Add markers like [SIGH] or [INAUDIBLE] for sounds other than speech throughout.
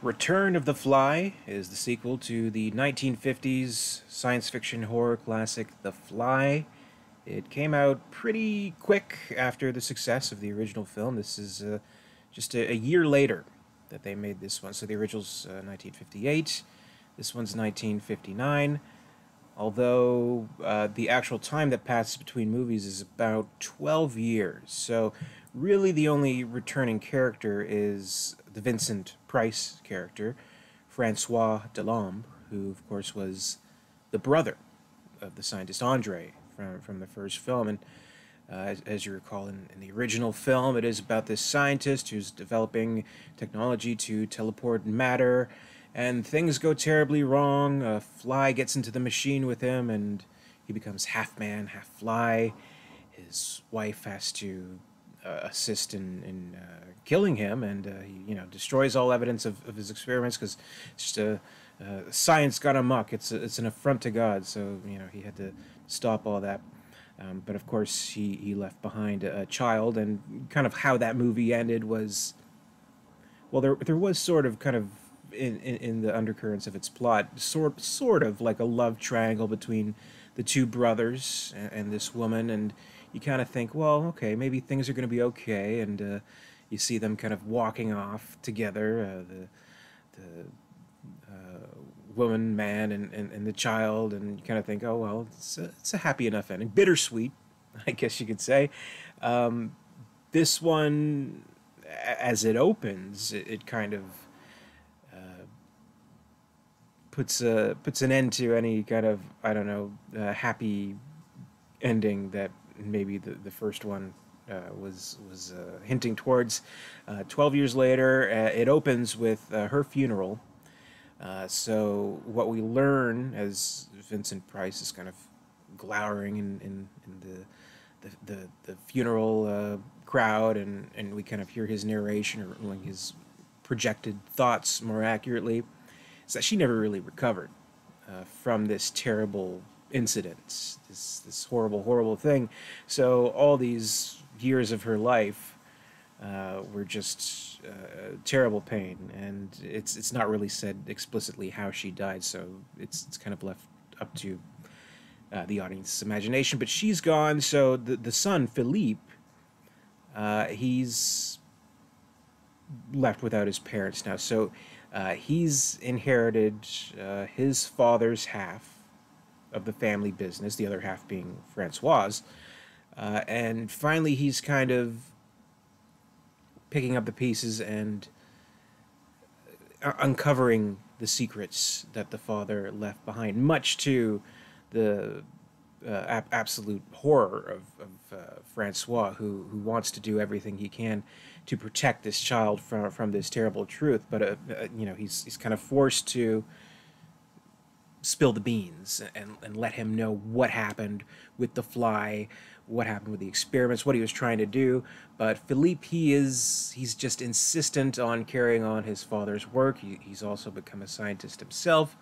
Return of the Fly is the sequel to the 1950s science fiction horror classic The Fly. It came out pretty quick after the success of the original film. This is uh, just a, a, year later that they made this one. So the original's uh, 1958, this one's 1959. Although uh, the actual time that passes between movies is about 12 years. So really the only returning character is the Vincent Price character, Francois Delambre, who of course was the brother of the scientist Andre from, from the first film. And uh, as, as, you recall in, in, the original film, it is about this scientist who's developing technology to teleport matter, and things go terribly wrong. A fly gets into the machine with him, and he becomes half man, half fly. His wife has to assist in, in uh, killing him, and uh, he you know destroys all evidence of, of his experiments because it's just a science gone amok. It's a, it's an affront to God, so you know he had to stop all that. Um, but of course, he, he left behind a, a, child, and kind of how that movie ended was, well, there there was sort of kind of in, in, in the undercurrents of its plot, sort sort of like a love triangle between the two brothers and, and this woman, and you kind of think, well, okay, maybe things are going to be okay, and uh, you see them kind of walking off together, uh, the the uh, woman, man, and, and, and the child, and you kind of think, oh well, it's a, it's a happy enough ending, bittersweet, [LAUGHS] I guess you could say. Um, this one, as it opens, it, it kind of uh, puts a puts an end to any kind of I don't know uh, happy ending that maybe the, the first one uh, was was uh, hinting towards. Uh, Twelve years later, uh, it opens with uh, her funeral. Uh, so what we learn as Vincent Price is kind of glowering in, in, in the, the, the, the funeral crowd, and, and we kind of hear his narration or like his projected thoughts more accurately, is that she never really recovered from this terrible incident, this this horrible, horrible thing. So all these years of her life uh, were just uh, terrible pain, and it's it's not really said explicitly how she died. So it's it's kind of left up to uh, the audience's imagination. But she's gone. So the the son Philippe, uh, he's left without his parents now. So. Uh, he's inherited uh, his father's half of the family business, the other half being Francois. Uh, and finally, he's kind of picking up the pieces and uh, uncovering the secrets that the father left behind, much to the uh, ab- absolute horror of, of uh, Francois, who, who wants to do everything he can to protect this child from, from this terrible truth. But, uh, uh, you know, he's, he's kind of forced to spill the beans and, and let him know what happened with the fly, what happened with the experiments, what he was trying to do. But Philippe, he is he's just insistent on carrying on his father's work. He, he's also become a scientist himself,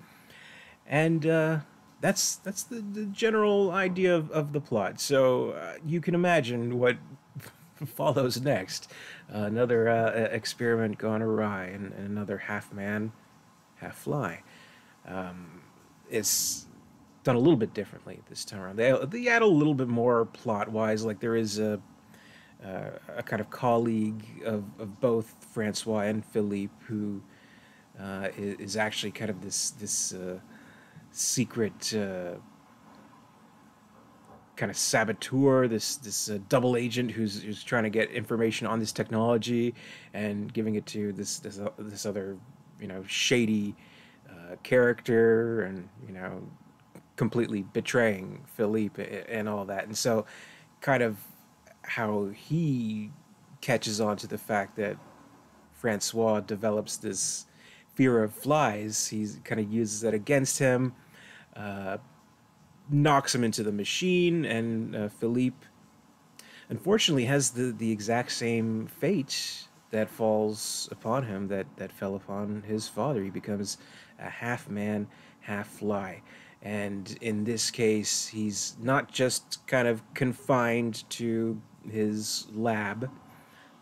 and uh, that's that's the, the general idea of, of the plot. So uh, you can imagine what [LAUGHS] follows next. Uh, another experiment gone awry, and, and, another half man, half fly. Um, it's done a little bit differently this time around. They, they add a little bit more plot wise, like there is a uh, a kind of colleague of, of both Francois and Philippe who uh, is actually kind of this this uh, secret uh, kind of saboteur, this this uh, double agent who's who's trying to get information on this technology and giving it to this this this other you know shady character and you know completely betraying Philippe and all that. And so kind of how he catches on to the fact that Francois develops this fear of flies, he kind of uses that against him, uh, knocks him into the machine, and uh, Philippe unfortunately has the, the exact same fate that falls upon him that, that fell upon his father. He becomes a half man, half fly. And in this case, he's not just kind of confined to his lab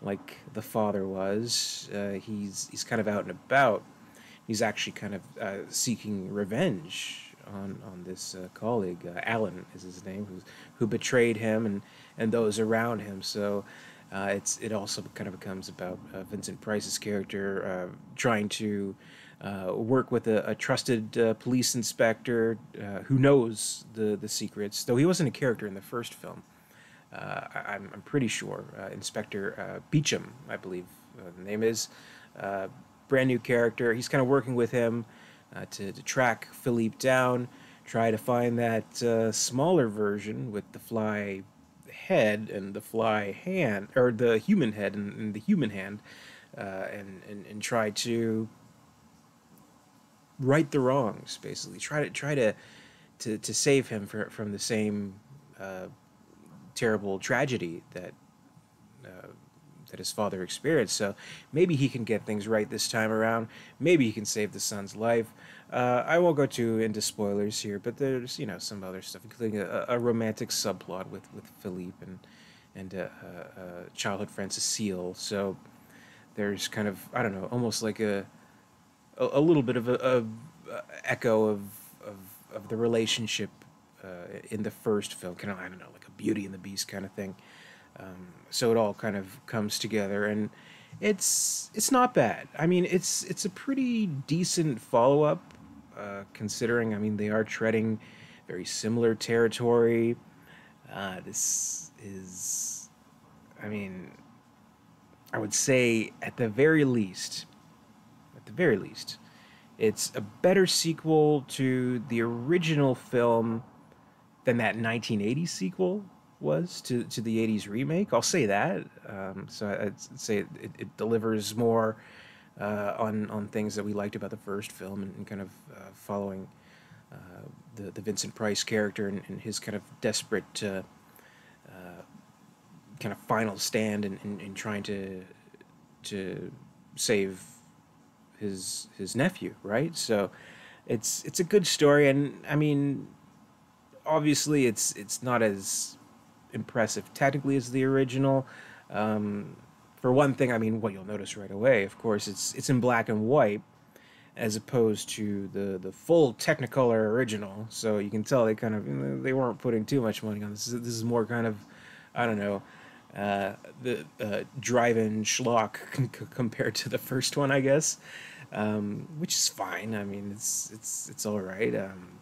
like the father was. Uh, he's he's kind of out and about, he's actually kind of uh, seeking revenge on on this uh, colleague. Uh, Alan is his name, who's who betrayed him and and those around him. So. Uh, it's it also kind of becomes about uh, Vincent Price's character uh, trying to uh, work with a, a trusted uh, police inspector uh, who knows the the secrets. Though he wasn't a character in the first film, I, am I'm pretty sure Inspector Beecham, I believe the name is, brand new character. He's kind of working with him to, to track Philippe down, try to find that smaller version with the fly head and the fly hand, or the human head and, and the human hand, uh, and, and and try to right the wrongs. Basically, try to try to to, to save him for, from the same uh, terrible tragedy that uh, that his father experienced. So maybe he can get things right this time around. Maybe he can save the son's life. Uh, I won't go too into spoilers here, but there's you know some other stuff, including a, a romantic subplot with with Philippe and and uh, uh, uh childhood friend Cecile. So there's kind of I don't know, almost like a a, a little bit of a, a, a, echo of, of of the relationship uh, in the first film, kind of I don't know, like a Beauty and the Beast kind of thing. Um, so it all kind of comes together and it's it's not bad. I mean, it's it's a pretty decent follow up uh, considering, I mean, they are treading very similar territory. Uh, this is, I mean, I would say at the very least, very least, it's a better sequel to the original film than that 1980 sequel was to, to the 80s remake. I'll say that. Um, so I'd say it, it delivers more uh, on on things that we liked about the first film and, kind of uh, following uh, the the Vincent Price character and, and his kind of desperate uh, uh, kind of final stand and in, in, in, trying to to save his his nephew, right? So it's it's a good story, and I mean, obviously it's it's not as impressive technically as the original. Um, for one thing, I mean, what you'll notice right away, of course, it's it's in black and white, as opposed to the the full Technicolor original. So you can tell they kind of they weren't putting too much money on this. This is more kind of, I don't know, uh, the uh, drive-in schlock [LAUGHS] compared to the first one, I guess, um, which is fine. I mean, it's it's it's all right. Um,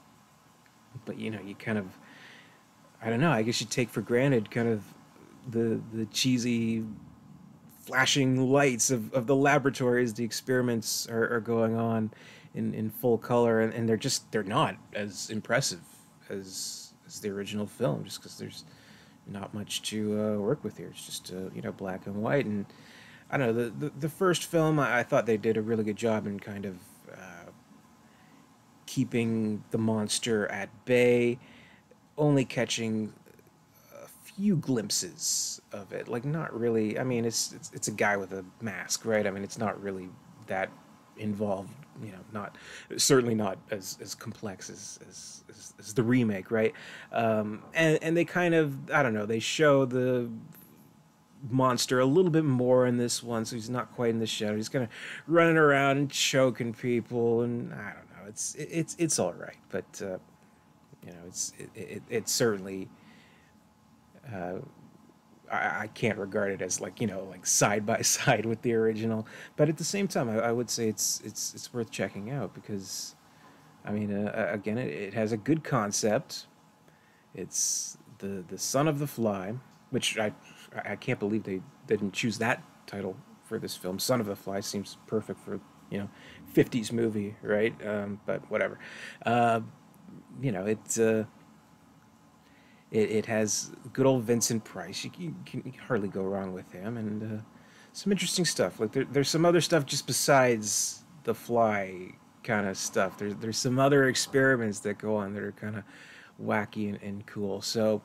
but you know, you kind of, I don't know. I guess you take for granted kind of the the cheesy flashing lights of, of the laboratories the experiments are, are going on in, in full color and, and they're just they're not as impressive as as the original film just because there's not much to uh, work with here it's just uh, you know black and white and I don't know the, the, the first film I, I, thought they did a really good job in kind of uh, keeping the monster at bay only catching a few glimpses of it. Like not really. I mean, it's it's, it's a guy with a mask, right? I mean, it's not really that involved. You know, not certainly not as as complex as as, as, as the remake, right? Um, and and they kind of I don't know. They show the monster a little bit more in this one, so he's not quite in the shadow. He's kind of running around and choking people, and I don't know. It's it, it's it's all right, but uh, you know, it's it, it, it certainly uh, I, I, can't regard it as like you know like side by [LAUGHS] side with the original, but at the same time, I, I would say it's it's it's worth checking out because, I mean, uh, again, it, it has a good concept. It's the the son of the fly, which I I can't believe they, didn't choose that title for this film. Son of the Fly seems perfect for you know, 50s movie, right? Um, but whatever. Uh, you know, it's uh, it, it has good old Vincent Price. You, you can hardly go wrong with him, and uh, some interesting stuff. Like there, there's some other stuff just besides the fly kind of stuff. There's there's some other experiments that go on that are kind of wacky and, and cool. So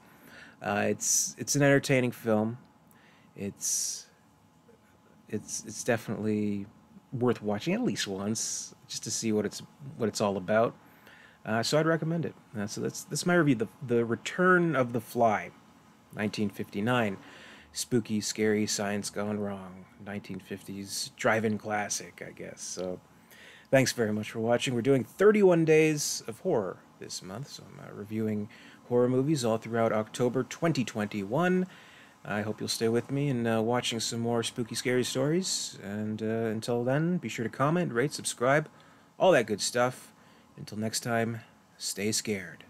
uh, it's it's an entertaining film. It's it's it's definitely worth watching at least once just to see what it's what it's all about. Uh, so I'd recommend it. Uh, so that's that's my review. The the Return of the Fly, 1959, spooky, scary, science gone wrong. 1950s drive-in classic, I guess. So Thanks very much for watching. We're doing 31 days of horror this month, so I'm uh, reviewing horror movies all throughout October 2021. I hope you'll stay with me and uh, watching some more spooky, scary stories. And uh, until then, be sure to comment, rate, subscribe, all that good stuff. Until next time, stay scared.